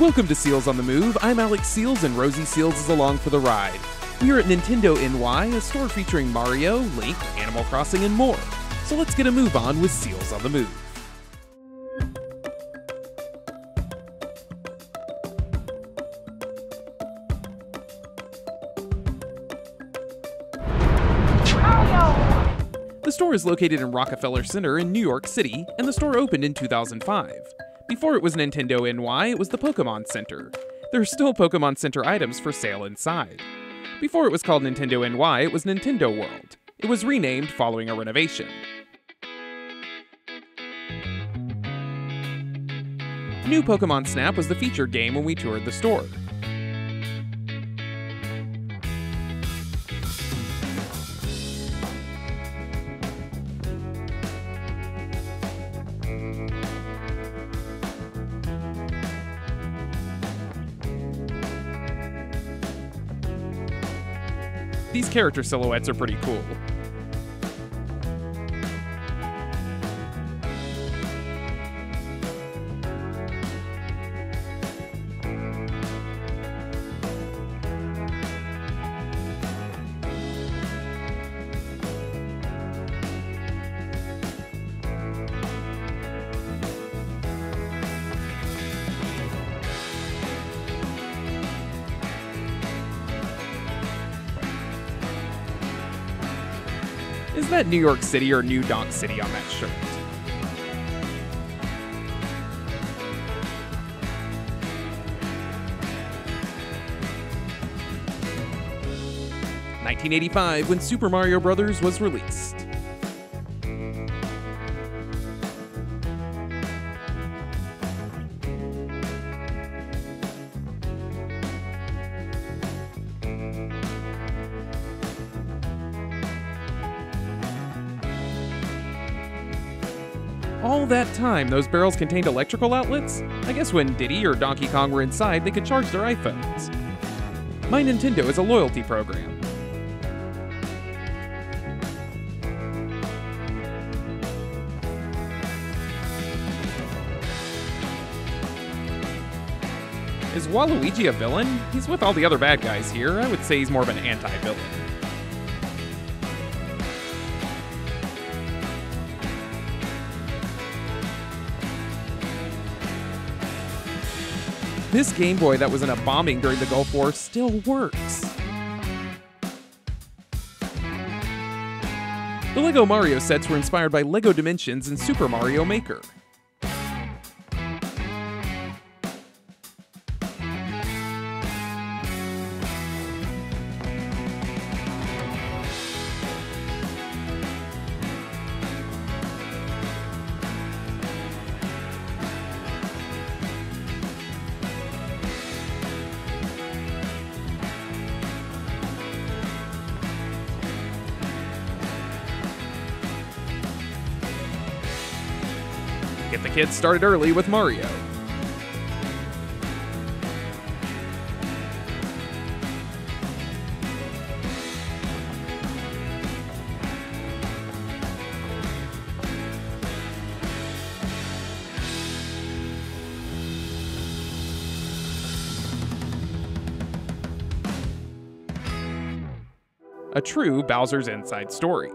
Welcome to Seals on the Move. I'm Alex Seals, and Rosie Seals is along for the ride. We are at Nintendo NY, a store featuring Mario, Link, Animal Crossing, and more. So let's get a move on with Seals on the Move. The store is located in Rockefeller Center in New York City, and the store opened in 2005. Before it was Nintendo NY, it was the Pokemon Center. There are still Pokemon Center items for sale inside. Before it was called Nintendo NY, it was Nintendo World. It was renamed following a renovation. New Pokemon Snap was the featured game when we toured the store. These character silhouettes are pretty cool. That New York City or New Donk City on that shirt? Nineteen eighty-five, when Super Mario Bros. was released. Time, those barrels contained electrical outlets? I guess when Diddy or Donkey Kong were inside, they could charge their iPhones. My Nintendo is a loyalty program. Is Waluigi a villain? He's with all the other bad guys here. I would say he's more of an anti This Game Boy that was in a bombing during the Gulf War still works. The LEGO Mario sets were inspired by LEGO Dimensions and Super Mario Maker. Get started early with Mario. A true Bowser's Inside Story.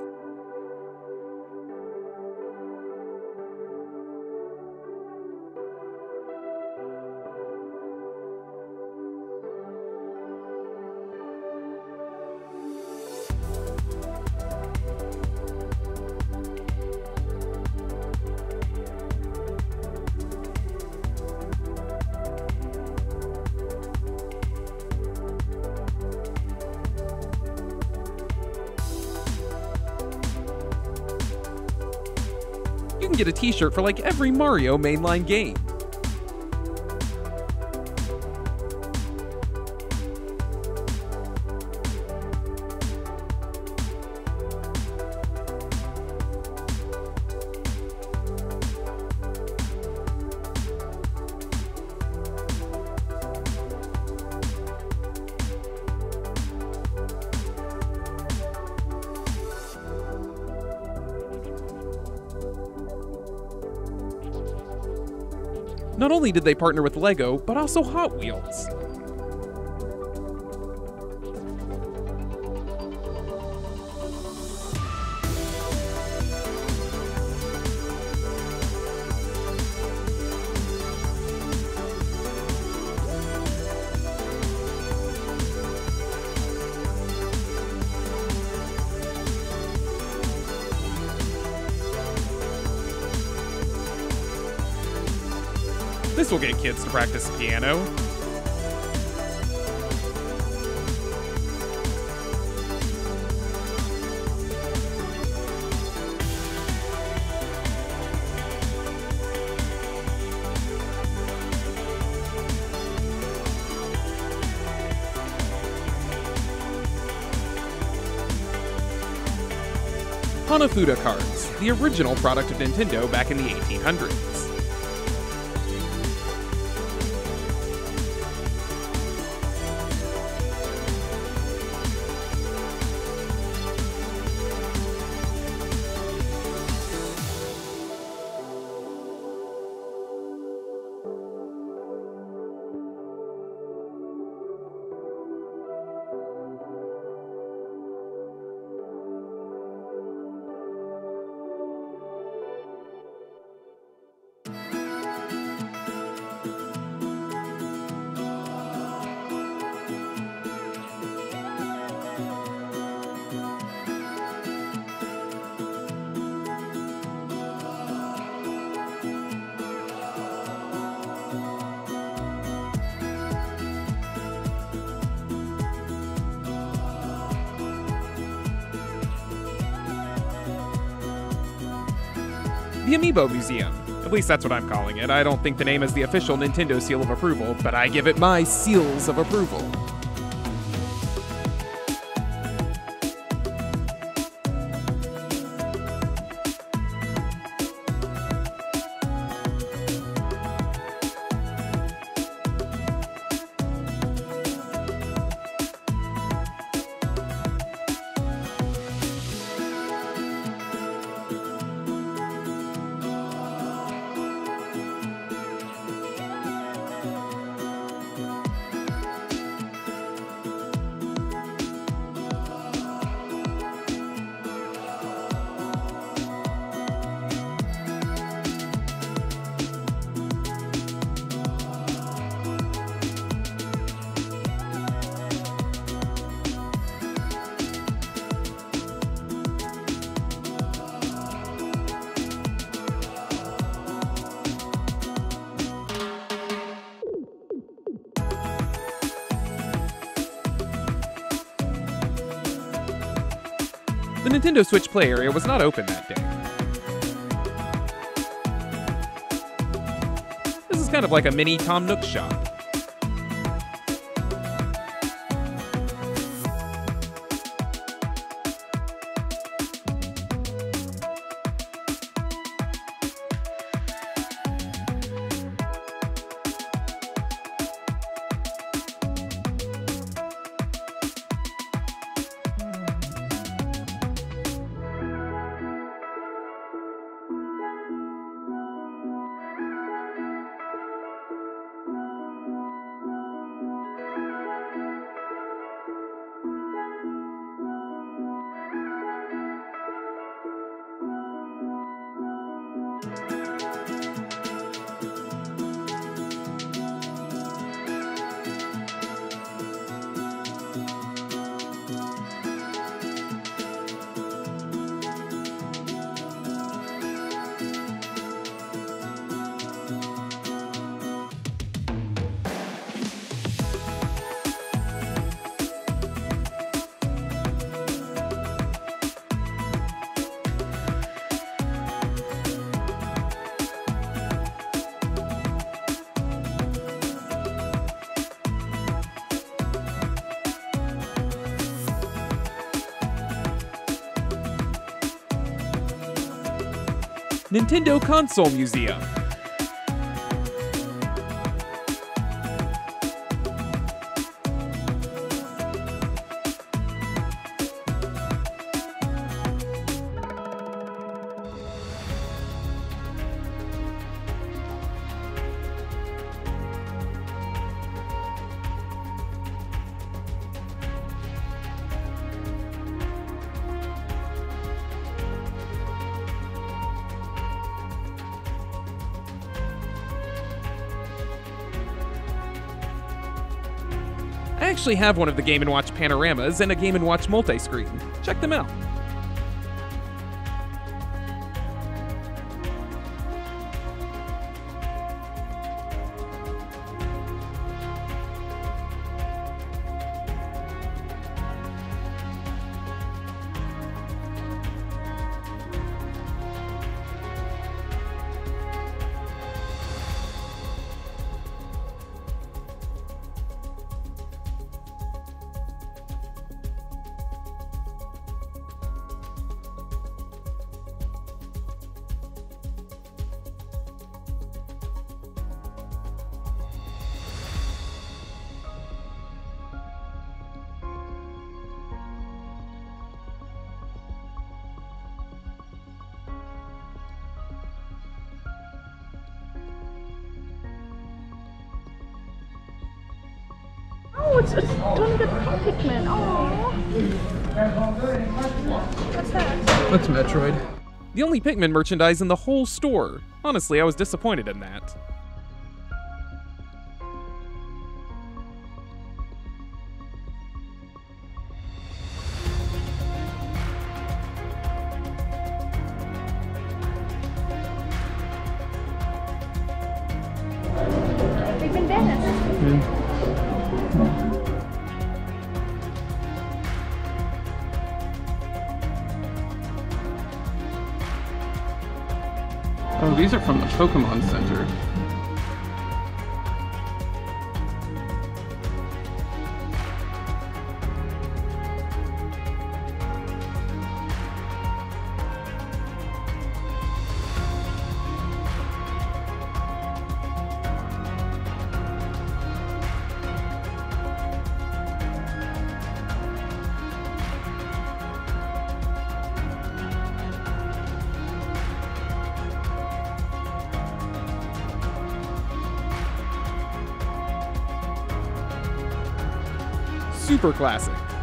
Can get a t shirt for like every Mario mainline game. Not only did they partner with LEGO, but also Hot Wheels. This will get kids to practice piano. Hanafuda cards, the original product of Nintendo back in the 1800s. The Amiibo Museum. At least that's what I'm calling it. I don't think the name is the official Nintendo seal of approval, but I give it my seals of approval. Nintendo Switch Play area was not open that day. This is kind of like a mini Tom Nook shop. Nintendo Console Museum. Actually have one of the Game & Watch panoramas and a Game & Watch multi-screen. Check them out. It's, the Pikmin. Oh. What's that? That's Metroid. The only Pikmin merchandise in the whole store. Honestly, I was disappointed in that. Oh, these are from the Pokemon Center. Super classic.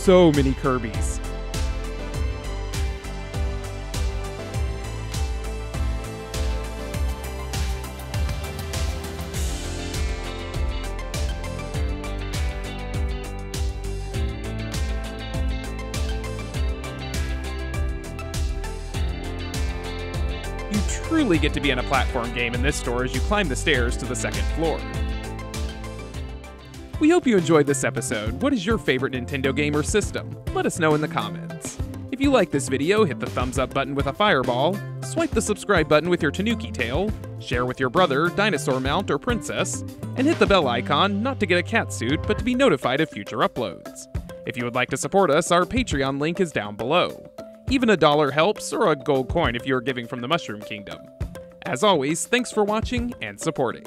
So many Kirby's. You truly get to be in a platform game in this store as you climb the stairs to the second floor. We hope you enjoyed this episode. What is your favorite Nintendo game or system? Let us know in the comments. If you like this video, hit the thumbs up button with a fireball, swipe the subscribe button with your Tanuki tail, share with your brother, dinosaur mount, or princess, and hit the bell icon not to get a cat suit, but to be notified of future uploads. If you would like to support us, our Patreon link is down below. Even a dollar helps, or a gold coin if you are giving from the Mushroom Kingdom. As always, thanks for watching and supporting.